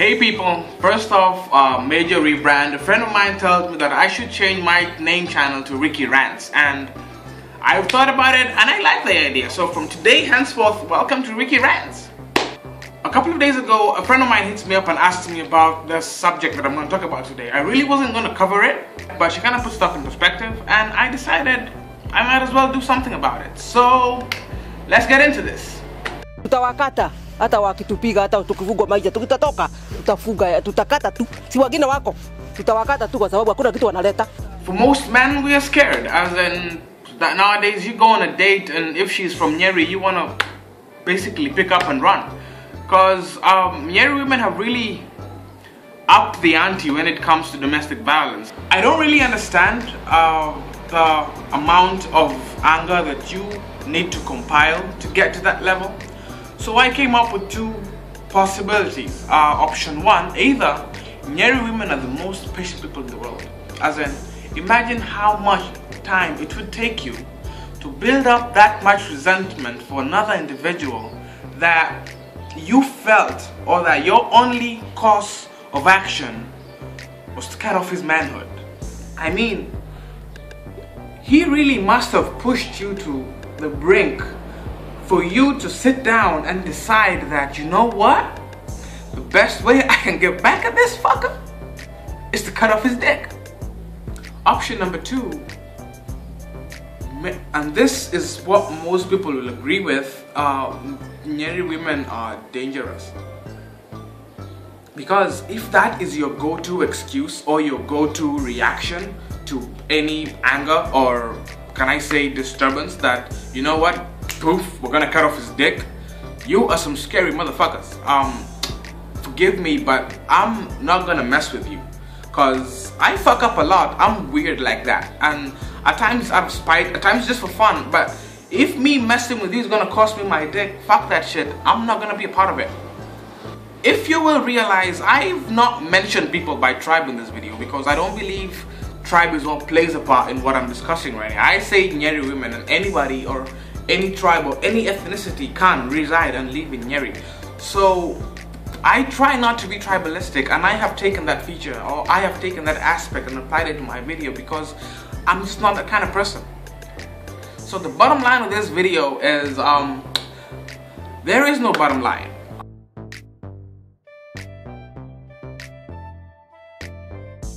Hey people, first off, uh, major rebrand. A friend of mine told me that I should change my name channel to Ricky Rants and I've thought about it and I like the idea. So from today henceforth, welcome to Ricky Rants. A couple of days ago, a friend of mine hits me up and asked me about the subject that I'm going to talk about today. I really wasn't going to cover it, but she kind of put stuff in perspective and I decided I might as well do something about it. So, let's get into this. tutawakata hata wakitupiga hata tukitatoka tutafuga tutakata tu si wako tutawakata tu kwa sababu hakuna kitu wanaleta For most men, we are scared. As in, that nowadays you go on a date, and if she's from Nyeri, you wanna basically pick up and run. Because um, Nyeri women have really upped the ante when it comes to domestic violence. I don't really understand uh, the amount of anger that you need to compile to get to that level. So I came up with two possibilities. Uh, option one, either Nyeri women are the most patient people in the world. As in, imagine how much time it would take you to build up that much resentment for another individual that you felt or that your only course of action was to cut off his manhood. I mean, he really must have pushed you to the brink for you to sit down and decide that, you know what? The best way I can get back at this fucker is to cut off his dick. Option number two, and this is what most people will agree with, uh, Nyeri women are dangerous. Because if that is your go to excuse or your go to reaction to any anger or can I say disturbance that, you know what, poof, we're gonna cut off his dick, you are some scary motherfuckers. Um, forgive me, but I'm not gonna mess with you. Cause I fuck up a lot. I'm weird like that. And at times of spite, at times just for fun. But if me messing with you is gonna cost me my dick, fuck that shit. I'm not gonna be a part of it. If you will realize, I've not mentioned people by tribe in this video because I don't believe tribe is what plays a part in what I'm discussing right now. I say Nyeri women and anybody or any tribe or any ethnicity can reside and live in Nyeri. So I try not to be tribalistic and I have taken that feature or I have taken that aspect and applied it to my video because I'm just not that kind of person. So the bottom line of this video is um, there is no bottom line.